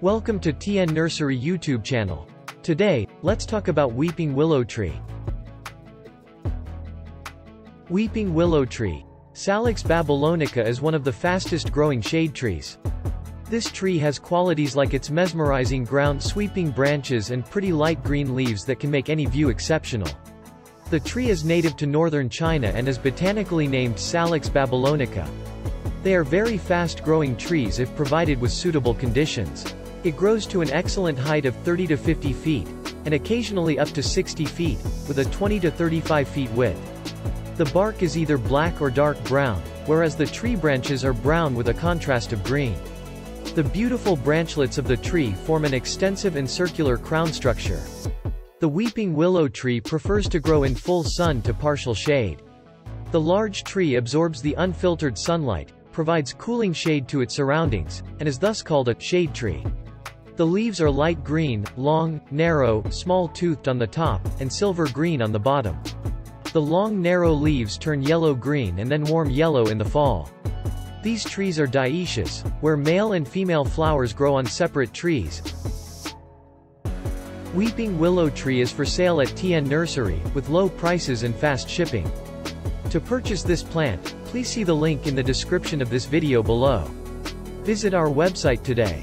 Welcome to TN Nursery YouTube channel. Today, let's talk about weeping willow tree. Weeping willow tree. Salix babylonica is one of the fastest growing shade trees. This tree has qualities like its mesmerizing ground sweeping branches and pretty light green leaves that can make any view exceptional. The tree is native to northern China and is botanically named Salix babylonica. They are very fast-growing trees if provided with suitable conditions. It grows to an excellent height of 30 to 50 feet, and occasionally up to 60 feet, with a 20 to 35 feet width. The bark is either black or dark brown, whereas the tree branches are brown with a contrast of green. The beautiful branchlets of the tree form an extensive and circular crown structure. The weeping willow tree prefers to grow in full sun to partial shade. The large tree absorbs the unfiltered sunlight, provides cooling shade to its surroundings, and is thus called a shade tree. The leaves are light green, long, narrow, small-toothed on the top, and silver green on the bottom. The long narrow leaves turn yellow-green and then warm yellow in the fall. These trees are dioecious, where male and female flowers grow on separate trees, Weeping willow tree is for sale at TN Nursery, with low prices and fast shipping. To purchase this plant, please see the link in the description of this video below. Visit our website today.